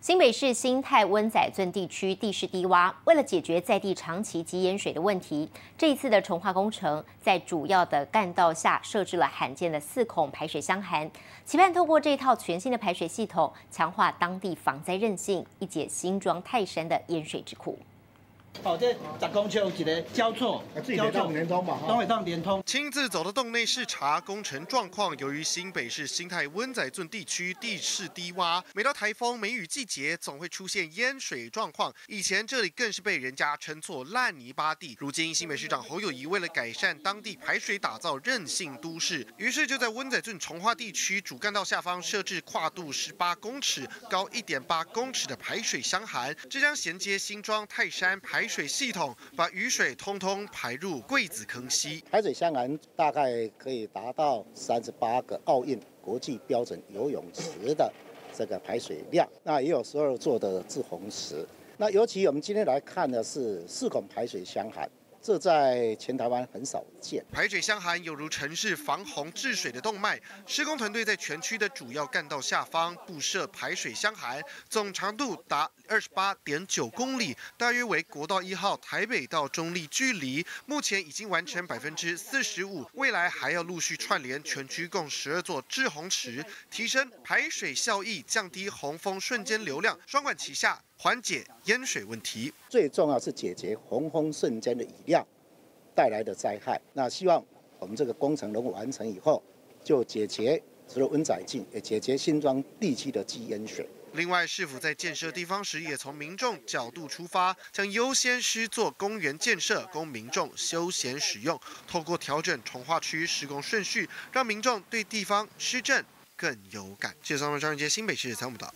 新北市新泰温仔圳地区地势低洼，为了解决在地长期积淹水的问题，这一次的重化工程在主要的干道下设置了罕见的四孔排水箱涵，期盼透过这套全新的排水系统，强化当地防灾韧性，一解新庄泰山的淹水之苦。好，这十公尺有一个交错，交错连通嘛，都会当连通。亲自走到洞内视察工程状况。由于新北市新泰温仔圳地区地势低洼，每到台风梅雨季节，总会出现淹水状况。以前这里更是被人家称作烂泥巴地。如今新北市长侯友谊为了改善当地排水，打造韧性都市，于是就在温仔圳从化地区主干道下方设置跨度十八公尺、高一点八公尺的排水箱涵，这将衔接新庄泰山排。排水系统把雨水通通排入柜子坑溪。排水箱涵大概可以达到三十八个奥运国际标准游泳池的这个排水量。那也有时候做的滞洪池。那尤其我们今天来看的是四孔排水箱涵。这在全台湾很少见。排水箱涵有如城市防洪治水的动脉，施工团队在全区的主要干道下方布设排水箱涵，总长度达二十八点九公里，大约为国道一号台北到中立距离。目前已经完成百分之四十五，未来还要陆续串联全区共十二座治洪池，提升排水效益，降低洪峰瞬间流量，双管齐下。缓解淹水问题，最重要是解决洪峰瞬间的雨量带来的灾害。那希望我们这个工程能够完成以后，就解决除了温仔境，也解决新庄地区的积淹水。另外，市府在建设地方时，也从民众角度出发，将优先施作公园建设，供民众休闲使用。透过调整从化区施工顺序，让民众对地方施政更有感。谢谢三位张仁杰，新北市参谋导。